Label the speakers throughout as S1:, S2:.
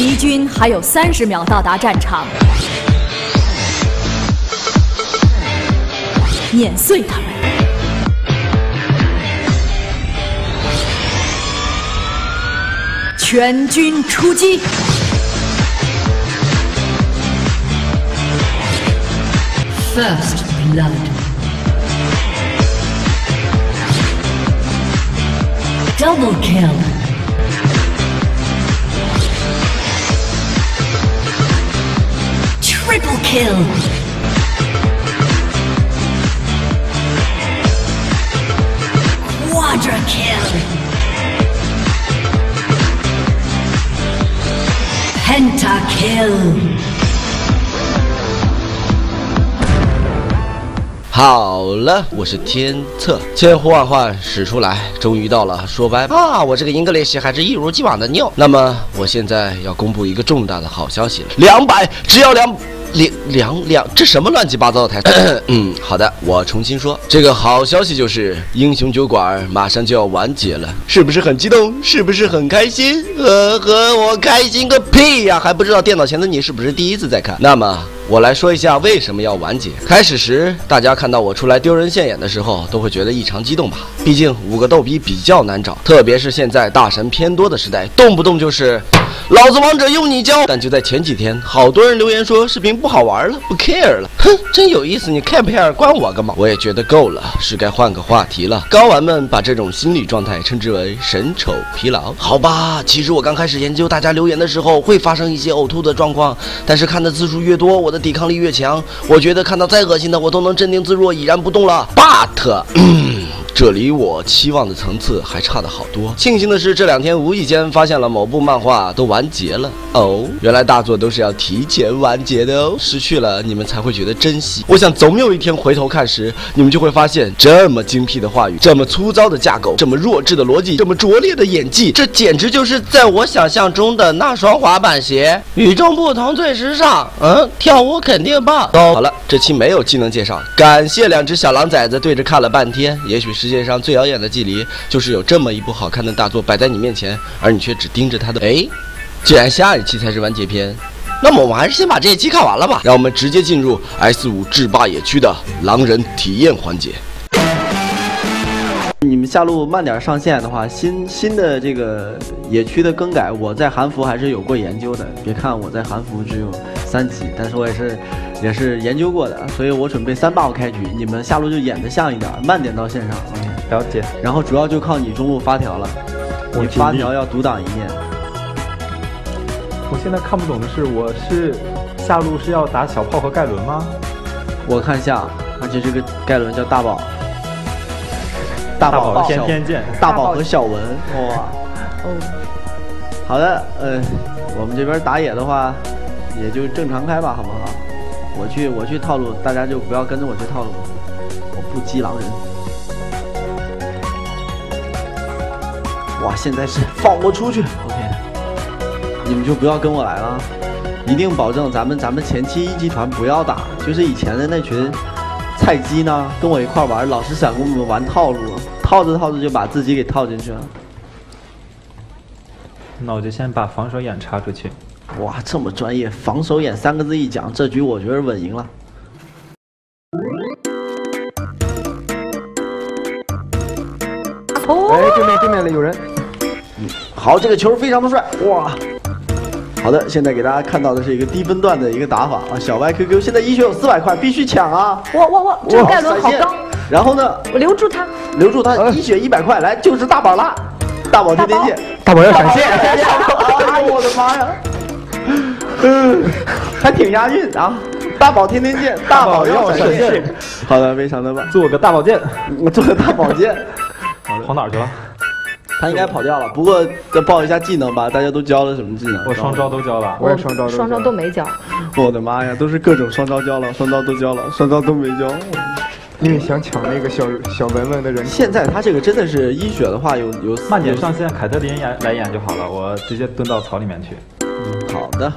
S1: 敌军还有三十秒到达战场，碾碎他们！全军出击！First blood. Double kill. Triple kill. Quadra kill. Penta kill.
S2: 好了，我是天策，千呼万唤始出来，终于到了说拜啊！我这个 English 还是一如既往的牛。那么我现在要公布一个重大的好消息了，两百，只要两。两两两，这什么乱七八糟的台词？嗯，好的，我重新说。这个好消息就是英雄酒馆马上就要完结了，是不是很激动？是不是很开心？呵呵，我开心个屁呀！还不知道电脑前的你是不是第一次在看？那么我来说一下为什么要完结。开始时，大家看到我出来丢人现眼的时候，都会觉得异常激动吧？毕竟五个逗比比较难找，特别是现在大神偏多的时代，动不动就是。老子王者用你教，但就在前几天，好多人留言说视频不好玩了，不 care 了。哼，真有意思，你 care 不 care 关我个毛？我也觉得够了，是该换个话题了。高玩们把这种心理状态称之为神丑疲劳，好吧？其实我刚开始研究大家留言的时候，会发生一些呕吐的状况，但是看的次数越多，我的抵抗力越强。我觉得看到再恶心的，我都能镇定自若，已然不动了。But。这离我期望的层次还差的好多。庆幸的是，这两天无意间发现了某部漫画都完结了哦。原来大作都是要提前完结的哦。失去了你们才会觉得珍惜。我想总有一天回头看时，你们就会发现，这么精辟的话语，这么粗糙的架构，这么弱智的逻辑，这么拙劣的演技，这简直就是在我想象中的那双滑板鞋。与众不同最时尚，嗯，跳舞肯定棒。好了，这期没有技能介绍，感谢两只小狼崽子对着看了半天，也许是。世界上最遥远的距离，就是有这么一部好看的大作摆在你面前，而你却只盯着它的。哎，既然下一期才是完结篇，那么我们还是先把这一期看完了吧。让我们直接进入 S 五制霸野区的狼人体验环节。
S3: 你们下路慢点上线的话，新新的这个野区的更改，我在韩服还是有过研究的。别看我在韩服只有三级，但是我也是也是研究过的，所以我准备三 buff 开局，你们下路就演的像一点，慢点到线上。
S4: 了解。
S3: 然后主要就靠你中路发条了，你发条要独挡一面。
S4: 我现在看不懂的是，我是下路是要打小炮和盖伦吗？
S3: 我看像，而且这个盖伦叫大宝。
S4: 大宝天天见，
S3: 大宝和小文，哇，哦，好的，呃，我们这边打野的话，也就正常开吧，好不好？我去，我去套路，大家就不要跟着我去套路，我不激狼人。哇，现在是 放我出去，OK，你们就不要跟我来了，一定保证咱们咱们前期一级团不要打，就是以前的那群。菜鸡呢？跟我一块玩，老是想跟我们玩套路，套着套着就把自己给套进去了。
S4: 那我就先把防守眼插出去。
S3: 哇，这么专业，防守眼三个字一讲，这局我觉得稳赢了。
S4: 哎，对面对面的有人。
S3: 嗯好，这个球非常的帅，哇。好的，现在给大家看到的是一个低分段的一个打法啊，小 YQQ 现在一血有四百块，必须抢啊！
S1: 哇哇哇，这个盖伦好高！
S3: 然后呢，
S1: 我留住他，
S3: 留住他，一血一百块，来就是大宝啦！大宝天天见，
S4: 大宝要闪现！
S3: 哎呦我的妈呀！嗯，还挺押韵啊！大宝天天见，大宝要闪现！好的，非常的棒，
S4: 做个大宝剑，
S3: 我做个大宝剑，
S4: 跑哪去了？
S3: 他应该跑掉了，不过再报一下技能吧。大家都教了什么技能？
S4: 我双招都教了，我也双招，
S1: 双招都没教。
S3: 我的妈呀，都是各种双招教了，双招都教了，双招都没教。
S5: 因为想抢那个小小文文的人。
S3: 现在他这个真的是一血的话，有有
S4: 慢点上线，凯特琳演来演就好了，我直接蹲到草里面去。
S3: 嗯，好的。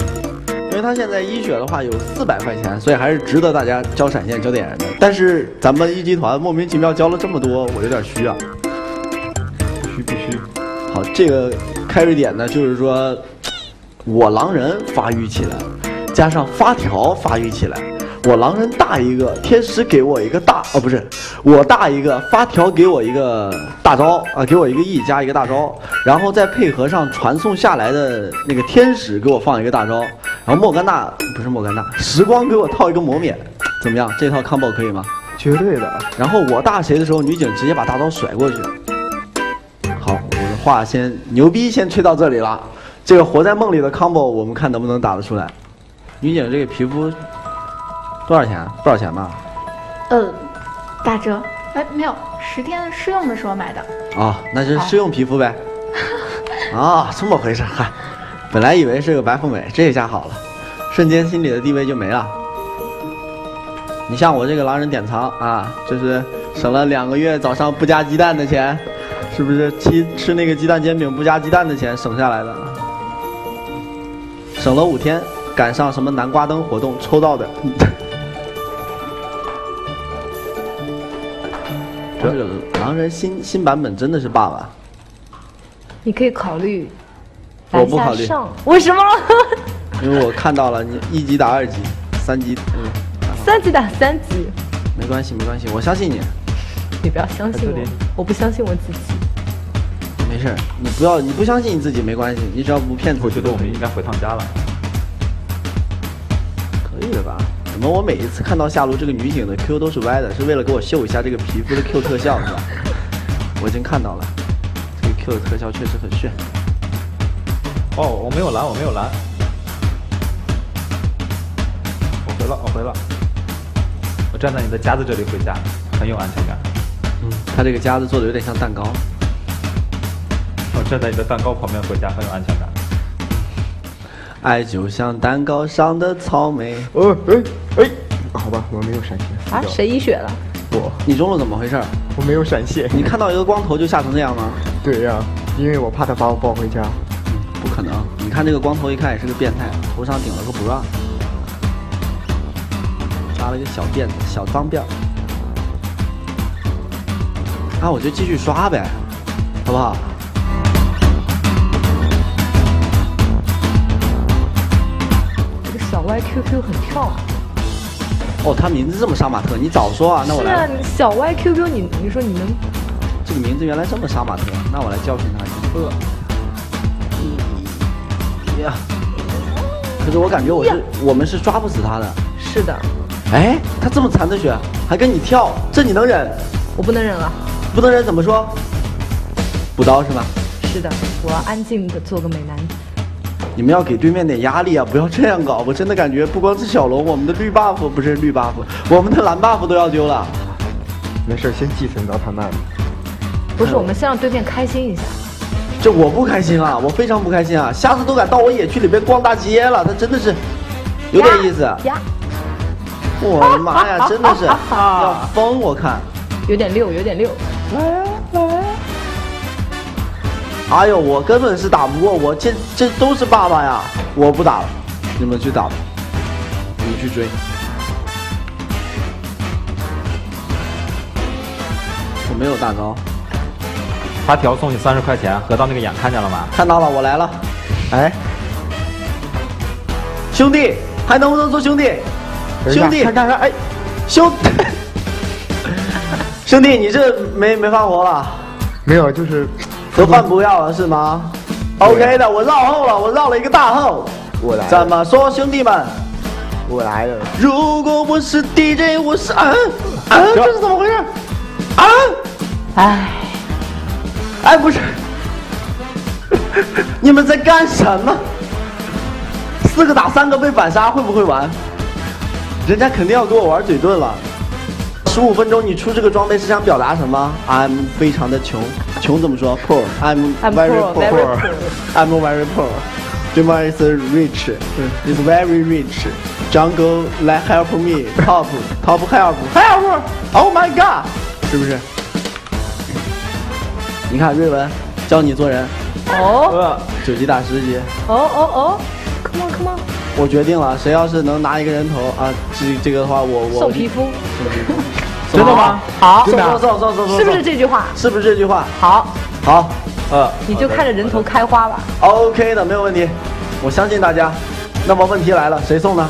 S3: 因为他现在一血的话有四百块钱，所以还是值得大家交闪现、交点燃的。但是咱们一集团莫名其妙交了这么多，我有点虚啊。
S4: 必须必须，
S3: 好，这个开瑞点呢，就是说我狼人发育起来，加上发条发育起来，我狼人大一个，天使给我一个大哦，不是我大一个，发条给我一个大招啊，给我一个 E 加一个大招，然后再配合上传送下来的那个天使给我放一个大招，然后莫甘娜不是莫甘娜，时光给我套一个魔免，怎么样？这套 combo 可以吗？
S5: 绝对的。
S3: 然后我大谁的时候，女警直接把大招甩过去。好，我的话先牛逼先吹到这里了。这个活在梦里的 combo，我们看能不能打得出来。女警这个皮肤多少钱？不少钱吧？
S6: 呃，打折。哎，没有，十天试用的时候买的。
S3: 哦，那就是试用皮肤呗。啊，这么回事？嗨，本来以为是个白富美，这下好了，瞬间心里的地位就没了。你像我这个狼人典藏啊，就是省了两个月早上不加鸡蛋的钱，是不是？吃吃那个鸡蛋煎饼不加鸡蛋的钱省下来的，省了五天，赶上什么南瓜灯活动抽到的。这个狼人新新版本真的是爸爸，
S1: 你可以考虑
S3: 我不考虑
S1: 为什么？
S3: 因为我看到了你一级打二级，三级嗯，
S1: 三级打三级，
S3: 没关系没关系，我相信你，
S1: 你不要相信我我不相信我自己。
S3: 没事儿，你不要你不相信你自己没关系，你只要不骗自己。
S4: 我觉得我们应该回趟家了。
S3: 可以的吧？我每一次看到下路这个女警的 Q 都是歪的，是为了给我秀一下这个皮肤的 Q 特效是吧？我已经看到了，这个 Q 的特效确实很炫。
S4: 哦，我没有蓝，我没有蓝。我回了，我回了。我站在你的夹子这里回家，很有安全感。
S3: 嗯，他这个夹子做的有点像蛋糕。
S4: 我站在你的蛋糕旁边回家，很有安全感。
S3: 爱就像蛋糕上的草莓。
S5: 哦，哎哎，好吧，我没有闪现，
S1: 啊，谁一血了？
S5: 我
S3: 你中路怎么回事？
S5: 我没有闪现。
S3: 你看到一个光头就吓成这样吗？
S5: 对呀、因为我怕他把我抱回家。
S3: 不可能！你看这个光头一看也是个变态，头上顶了个 bra，，扎了个小辫子，小脏辫那。啊，我就继续刷呗，好不好？
S1: 这个小歪 QQ 很跳。
S3: 哦，他名字这么杀马特，你早说啊！那我
S1: 是啊小歪 QQ，你你说你能
S3: 这个名字原来这么杀马特，那我来教训他一下。呃，呀，可是我感觉我是我们是抓不死他的。
S1: 是的，
S3: 哎，他这么残的血还跟你跳，这你能忍？
S1: 我不能忍了。
S3: 不能忍怎么说？补刀是吧？
S1: 是的，我要安静的做个美男子。
S3: 你们要给对面点压力啊！不要这样搞，我真的感觉不光是小龙，我们的绿 buff 不是绿 buff，我们的蓝 buff 都要丢了。
S5: 没事，先寄存到他那里。
S1: 不是，我们先让对面开心一下。
S3: 这我不开心啊，我非常不开心啊！瞎子都敢到我野区里边逛大街了，他真的是有点意思。
S1: 呀，
S3: 我的妈呀，真的是 要疯！我看，
S1: 有点溜，有点溜。
S3: 哎呦，我根本是打不过，我这这都是爸爸呀！我不打了，你们去打吧，你们去追。我没有大招，
S4: 发条送你三十块钱，河道那个眼看见了吗？
S3: 看到了，我来了。哎，兄弟，还能不能做兄弟？兄弟，
S5: 看看看，哎，
S3: 兄，兄弟，你这没没发活了，
S5: 没有，就是
S3: 盒饭不要了是吗？OK 的，我绕后了，我绕了一个大后。
S5: 我来，
S3: 怎么说，兄弟们？
S5: 我来了。
S3: 如果我是 DJ，我是啊啊，这是怎么回事？啊，
S1: 唉，
S3: 哎，不是，你们在干什么？四个打三个被反杀，会不会玩？人家肯定要跟我玩嘴遁了。十五分钟你出这个装备是想表达什么？I'm 非常的穷，穷怎么说？Poor。I'm very
S1: poor,
S3: poor.
S1: poor.
S3: I'm very poor. Juma？Is rich. Is very rich. Jungle like help me. Top top help help. Oh my god. 是不是？你看瑞文教你做人，
S1: 哦
S3: 呃，九级打十级，
S1: 哦哦哦，come on come on，
S3: 我决定了，谁要是能拿一个人头啊，这这个的话，我我
S1: 送皮肤，
S3: 送皮肤，
S4: 真的吗？
S1: 好，
S3: 送送送送送送，
S1: 是不是这句话？
S3: 是不是这句话？
S1: 好，
S3: 好，
S4: 呃，
S1: 你就看着人头开花吧。
S3: OK 的，没有问题。我相信大家。那么问题来了，谁送呢？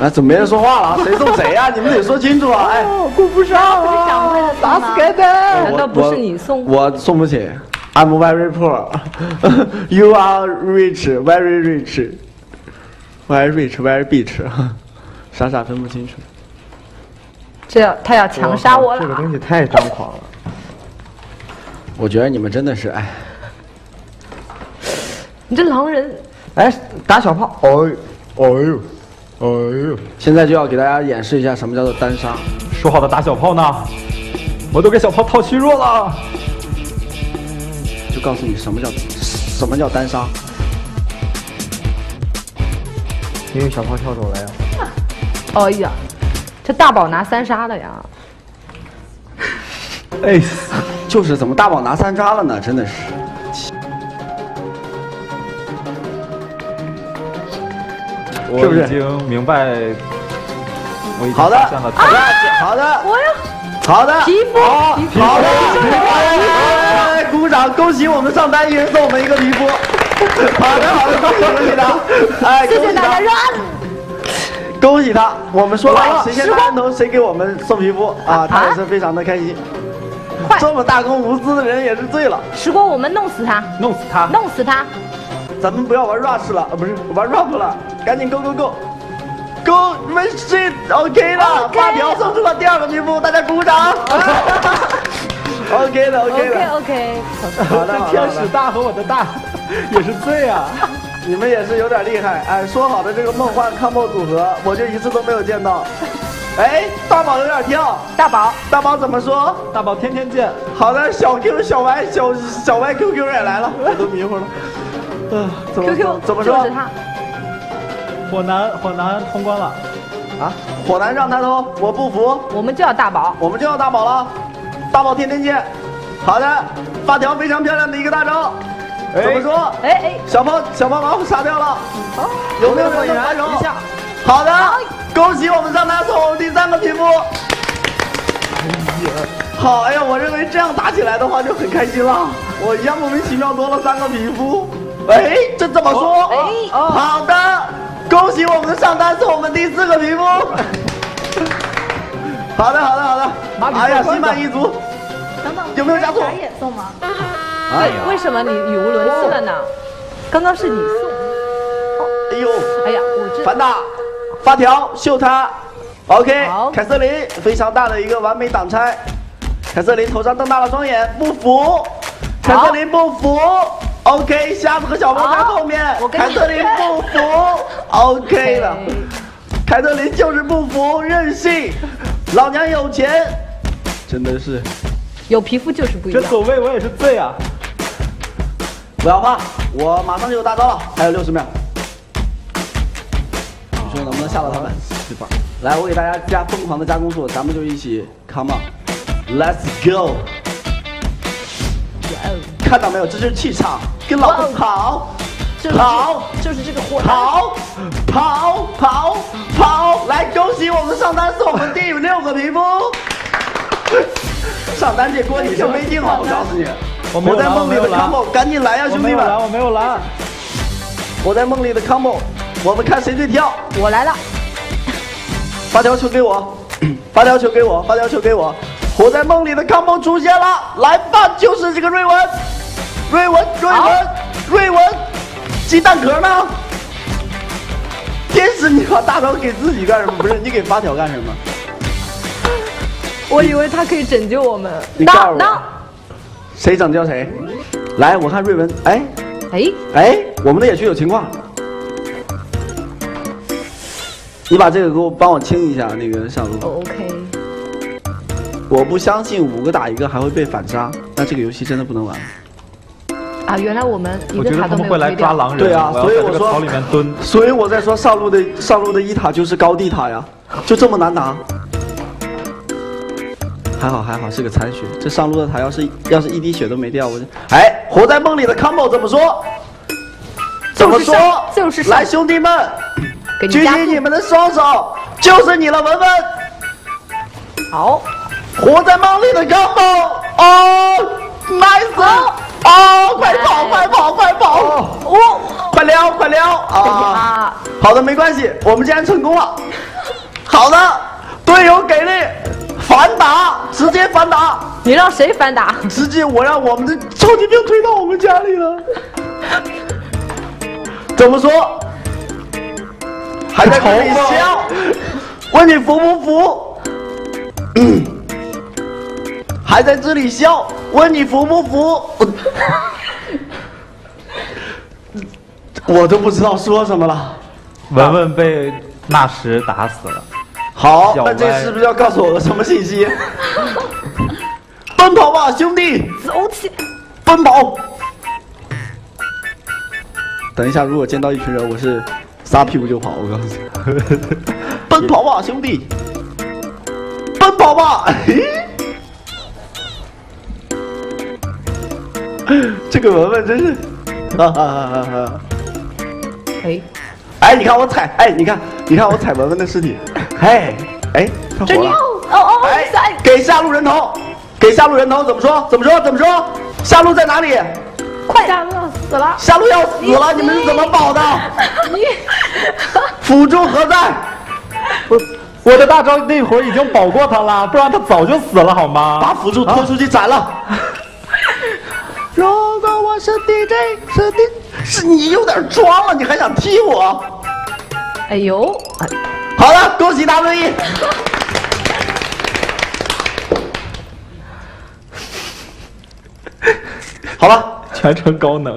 S3: 哎，怎么没人说话了啊？谁送谁呀、你们得说清楚啊！哎，
S5: 顾不上
S6: 不是掌柜的？
S1: 难道不是你送？
S3: 我送不起，I'm very poor。You are rich, very rich, very rich, very bitch。傻傻分不清楚。
S1: 这要他要强杀我了。
S5: 这个东西太张狂了。
S3: 我觉得你们真的是哎，
S1: 你这狼人，
S5: 哎，打小炮，哎呦，哦呦，哎呦，
S3: 现在就要给大家演示一下什么叫做单杀。
S4: 说好的打小炮呢？我都给小炮套虚弱了。
S3: 就告诉你什么叫什么叫单杀。
S5: 因为小炮跳走了呀。
S1: 哎呀，这大宝拿三杀了呀！
S4: 哎，
S3: 就是怎么大宝拿三杀了呢？真的是。
S4: 我已经明白，我已经
S3: 好的，
S4: 发现了
S3: 好的，好的，好的，
S1: 皮肤
S3: 好
S1: 皮肤。
S3: 好的，哎，鼓掌，恭喜我们上单一人送我们一个皮肤。好的，好的，恭喜恭喜他，哎，
S1: 谢谢大家，
S3: 恭喜他。我们说
S1: 来了
S3: 了，谁先拿人头，谁给我们送皮肤啊，他也是非常的开心。
S1: 快
S3: 这么大公无私的人也是醉了。
S1: 时光，我们弄死他，
S4: 弄死他。
S1: 弄死他！
S3: 咱们不要玩 rush 了，啊，不是玩 rap 了，赶紧 go go go。Go shit OK 了
S1: OK
S3: 发条送出了第二个皮肤，大家鼓掌。OK 的 OK 的
S1: ，OK，
S3: 好的好的。
S4: 天使大和我的大也是醉啊！
S3: 你们也是有点厉害，哎，说好的这个梦幻 combo 组合，我就一次都没有见到。哎，大宝有点跳，
S1: 大宝，
S3: 大宝怎么说？
S4: 大宝天天见。
S3: 好的，小 Q、小 Y、小小 Y、QQ 也来了，我都迷糊了。嗯、怎么
S1: QQ
S3: 怎么说
S1: 就是？他，
S4: 火男火男通关了，
S3: 啊，火男让他偷，我不服，
S1: 我们就要大宝。
S3: 我们就要大宝了，大宝天天见。好的，发条非常漂亮的一个大招，
S4: 哎
S3: 怎么说？
S1: 哎哎，
S3: 小猫小猫把我杀掉了，有没有人能还手
S4: 一下？
S3: 好的，恭喜我们上单送我们第三个皮肤。好，哎呀，我认为这样打起来的话就很开心了。我一样莫名其妙多了三个皮肤。哎，这怎么说？
S1: 哎
S3: 好的，恭喜我们的上单送我们第四个皮肤。好的，好的，好的。哎呀，心满意足。
S6: 等等，
S3: 有没有加速？
S6: 打野送吗？
S3: 哎
S1: 为为什么你语无伦次了呢？刚刚是你送，
S3: 哎呦，
S1: 哎呀，我这。
S3: 反打，发条秀他，OK，凯瑟琳非常大的一个完美挡拆，凯瑟琳头上瞪大了双眼，不服，凯瑟琳不服，OK，瞎子和小猫在后面。凯瑟琳不服，OK 了，凯瑟琳就是不服，任性，老娘有钱，真的是，
S1: 有皮肤就是不一样。
S4: 这走位我也是醉啊！
S3: 不要怕，我马上就有大招了，还有六十秒。你说能不能吓到他们？来，我给大家加疯狂的加攻速，咱们就一起 come on，let's go。看到没有？这就是气场，跟老子跑，
S1: 就是
S3: 跑，
S1: 就是这个火
S3: 跑，跑，跑，跑！来，恭喜我们上单送我们第六个皮肤。上单这锅你就没定了，我告诉你。
S4: 我没有蓝，我
S3: 在梦里的
S4: 没有蓝
S3: ，combo，赶紧来呀，兄弟们！
S4: 我没有蓝，我没有蓝。
S3: 我在梦里的 combo，我们看谁最跳。
S1: 我来了，
S3: 发条球给我，发条球给我，发条球给我。我在梦里的 combo 出现了，来吧，就是这个瑞文，瑞文，瑞文，瑞文，鸡蛋壳呢？天使，你把大招给自己干什么？不是你给发条干什么？
S1: 我以为他可以拯救我们。
S3: 你告诉我
S1: 那
S3: 谁拯救谁？来，我看瑞文，哎
S1: 哎，
S3: 哎，我们的野区有情况。你把这个给我帮我清一下，那个上路。
S1: 哦 OK，
S3: 我不相信五个打一个还会被反杀，那这个游戏真的不能玩。
S1: 啊，原来我们一
S4: 我觉得他们会来。抓狼人，
S3: 对啊所以我说
S4: 在这个草里面蹲。
S3: 所以我在说上路的上路的一塔就是高地塔呀，就这么难拿。还好还好是个残血，这上路的塔要是要是一滴血都没掉，我就哎活在梦里的 combo 怎么说？怎么说？
S1: 就是就是
S3: 来兄弟们，举起你们的双手，就是你了，文文。
S1: 好，
S3: 活在梦里的 combo，哦，nice，哦，快跑快跑快跑！
S1: 哦
S3: 快撩，快撩啊！
S1: 啊，
S3: 好的，没关系，我们竟然成功了。好的，队友给力，反打，直接反打，
S1: 你让谁反打？
S3: 直接我让我们的超级兵推到我们家里了。怎么说？还在这里笑？问你服不服？嗯，还在这里笑？问你服不服？我都不知道说什么了。
S4: 文文被纳什打死了。
S3: 好，那这是不是要告诉我个什么信息？奔跑吧，兄弟！
S1: 走起！
S3: 奔跑！等一下，如果见到一群人，我是撒屁股就跑。我告诉你，奔跑吧，兄弟！奔跑吧！这个文文真是，哈哈哈哈哈！
S1: 哎，
S3: 哎，你看我踩，哎，你看，你看我踩文文的尸体，哎，哎，他活了。
S1: 哦哦，
S3: 哎，给下路人头，给下路人头，怎么说？怎么说？怎么说？下路在哪里？
S1: 快下路要死了！
S3: 下路要死了，你们是怎么保的？
S1: 你
S3: 辅助何在？
S4: 我我的大招那会儿已经保过他了，不然他早就死了好吗？
S3: 把辅助拖出去斩了。如果我是 DJ，是 D，是你有点装了，你还想踢我？
S1: 哎呦，哎，
S3: 好了，恭喜 W 一。好了。
S4: 全程高能。